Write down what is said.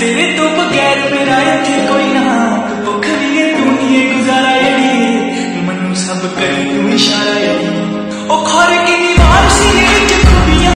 तेरे तो बगैर मेरा इथे कोई ना। भुख लिए तू नहीं गुजारा ये मनु सब करी तू इशारा